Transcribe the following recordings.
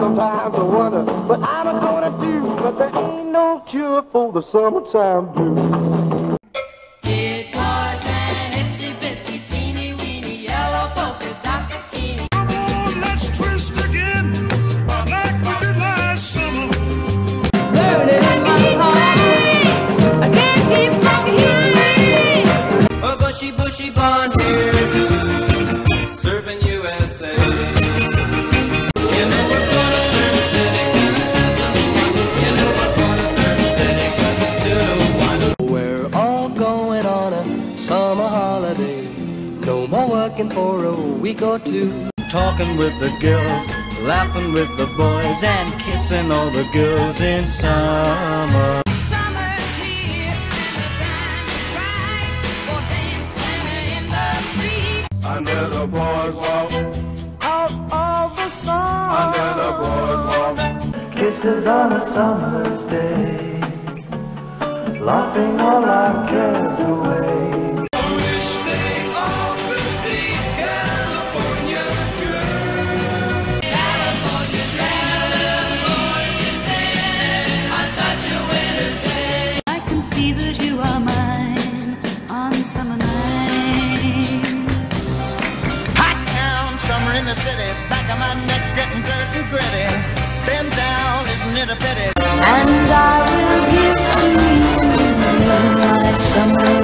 Sometimes I wonder what I'm gonna do, but there ain't no cure for the summertime blues. week or two. Talking with the girls, laughing with the boys, and kissing all the girls in summer. Under the boardwalk. Out of the sun. Under the boardwalk. Kisses on a summer's day. Laughing all our cares away. gritty. Bend down, isn't it a pity? And I will give to you my summer.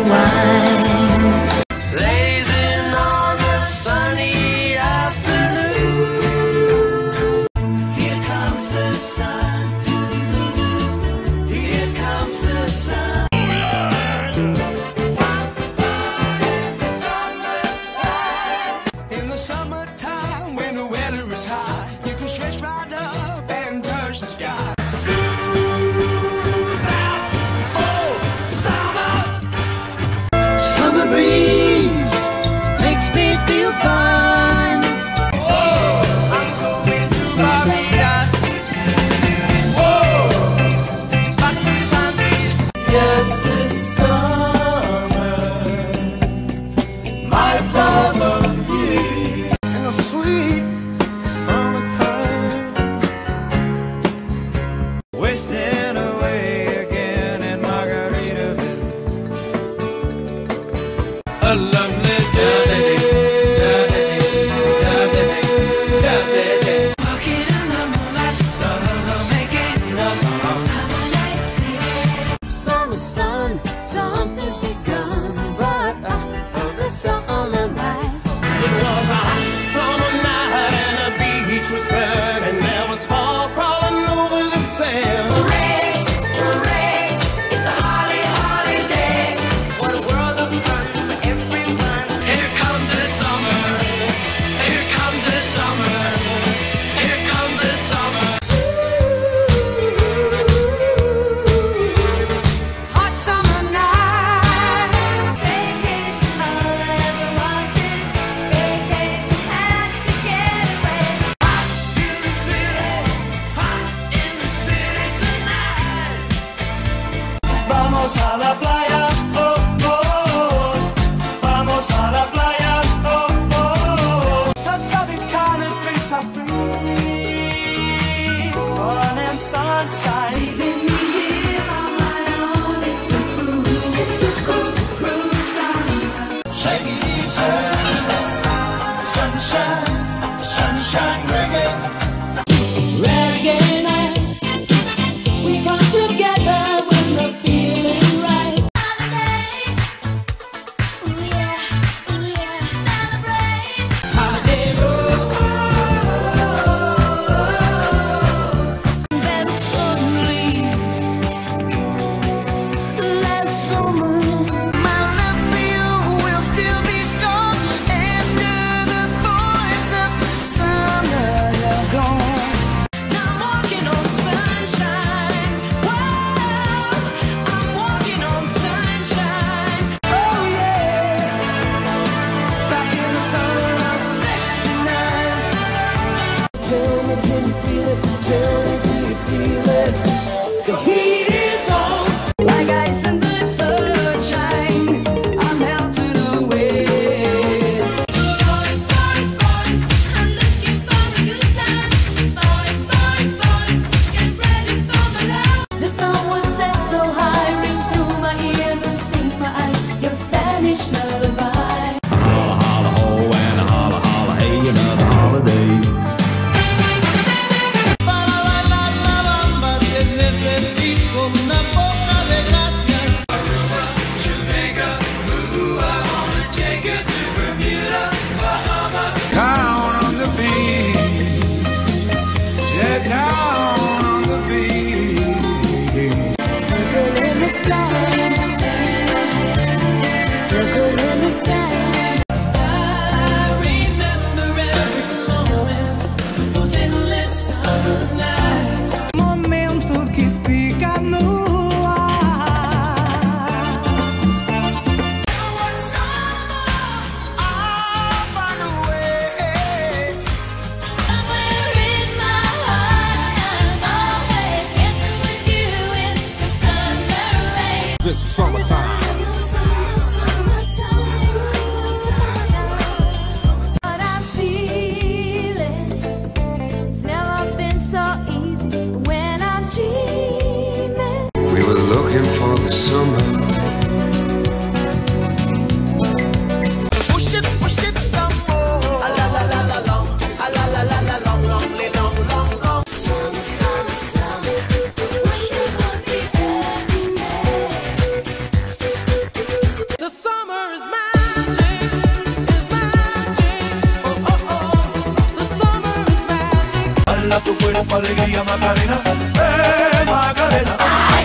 regalarla tu cuerpo alegría Macarena, eh Macarena. Ay.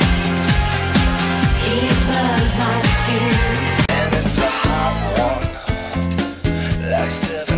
burns my skin. And it's a hot one, like seven.